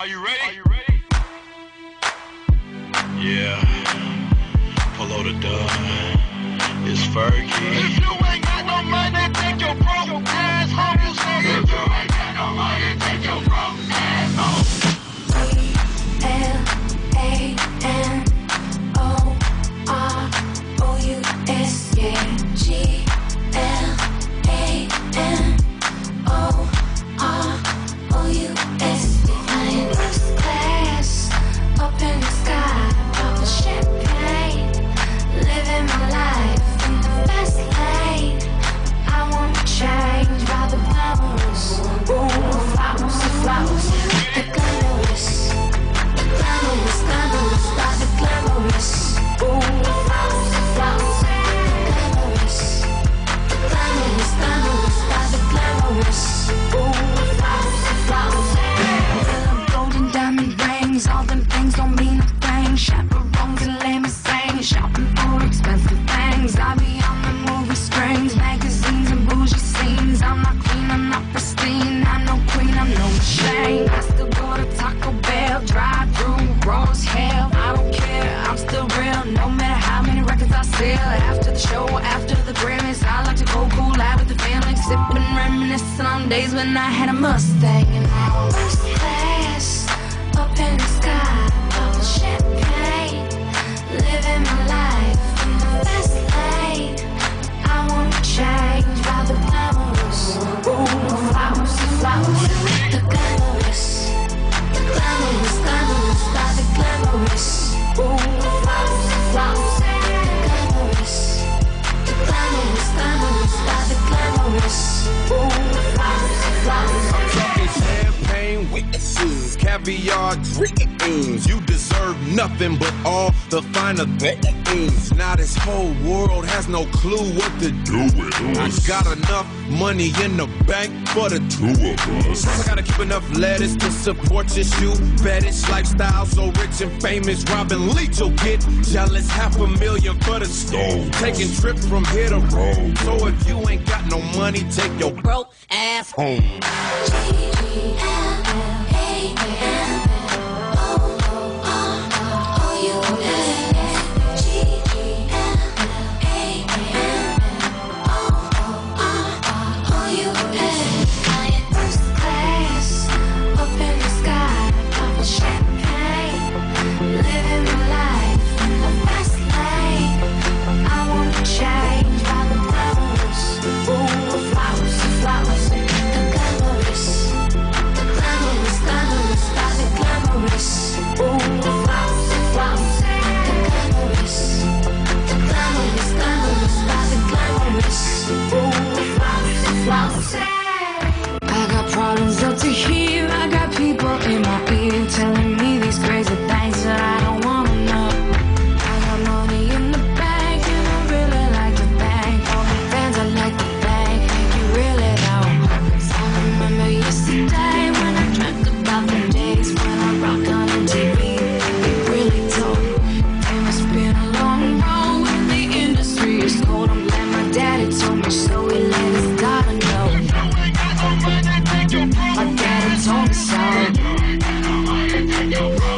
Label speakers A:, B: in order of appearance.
A: Are you ready? Are you ready? Yeah. Polo the dub. It's Fergie.
B: If you ain't got no money, take your broke ass home. You say if you ain't got no money, take your broke ass home.
C: Days when I had a Mustang and I was class up in the sky, popping champagne, living my life in the fast lane. I want to change by the glamorous, ooh, flowers, flowers, the glamorous. Glamorous, glamorous, by the glamorous. Ooh, flowers, flowers, glamorous. Glamorous, glamorous, by the glamorous. Ooh,
D: caviar dreams. You deserve nothing but all the finer things. Now this whole world has no clue what to do with us. I got enough money in the bank for the two of us. I gotta keep enough lettuce to support your shoe fetish lifestyle. So rich and famous, Robin Leach will get jealous. Half a million for the stove. Taking trips from here to Rome. So if you ain't got no money, take your broke ass home.
C: G L A N You're wrong.